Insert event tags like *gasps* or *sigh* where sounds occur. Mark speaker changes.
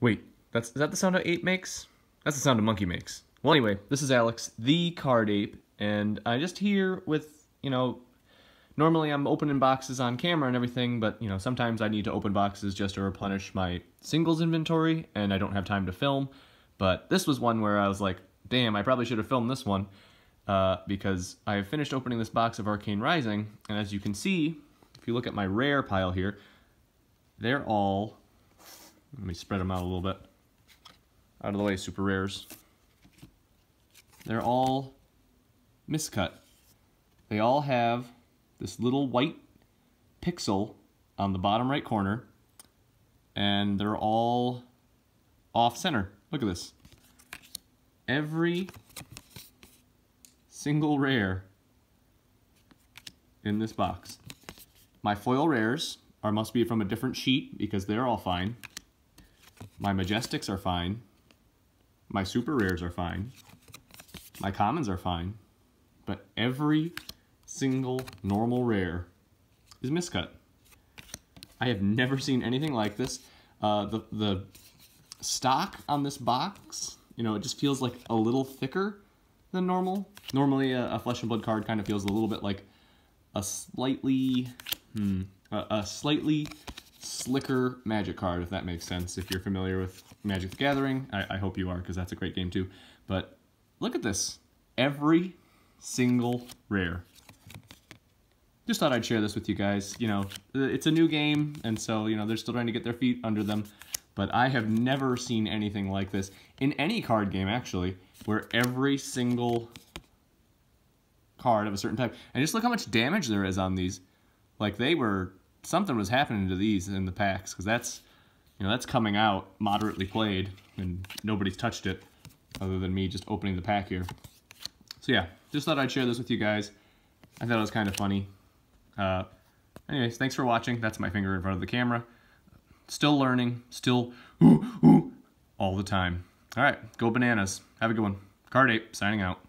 Speaker 1: Wait, that's is that the sound a ape makes? That's the sound a monkey makes. Well, anyway, this is Alex, the Kard Ape, and I'm just here with you know. Normally, I'm opening boxes on camera and everything, but you know sometimes I need to open boxes just to replenish my singles inventory, and I don't have time to film. But this was one where I was like, damn, I probably should have filmed this one uh, because I have finished opening this box of Arcane Rising, and as you can see, if you look at my rare pile here, they're all, let me spread them out a little bit, out of the way, super rares. They're all miscut. They all have this little white pixel on the bottom right corner, and they're all off center. Look at this. Every single rare in this box. My foil rares are must be from a different sheet because they're all fine. My majestics are fine. My super rares are fine. My commons are fine. But every single normal rare is miscut. I have never seen anything like this. Uh, the, the stock on this box, you know, it just feels like a little thicker than normal. Normally a, a Flesh and Blood card kind of feels a little bit like a slightly, hmm, a, a slightly slicker Magic card, if that makes sense. If you're familiar with Magic the Gathering, I, I hope you are, because that's a great game too. But look at this. Every single rare. Just thought I'd share this with you guys. You know, uh, it's a new game, and so, you know, they're still trying to get their feet under them but I have never seen anything like this in any card game, actually, where every single card of a certain type, and just look how much damage there is on these. Like, they were, something was happening to these in the packs, because that's, you know, that's coming out moderately played, and nobody's touched it, other than me just opening the pack here. So yeah, just thought I'd share this with you guys. I thought it was kind of funny. Uh, anyways, thanks for watching. That's my finger in front of the camera. Still learning, still ooh, *gasps* ooh, all the time. All right, go bananas. Have a good one. Kard Ape, signing out.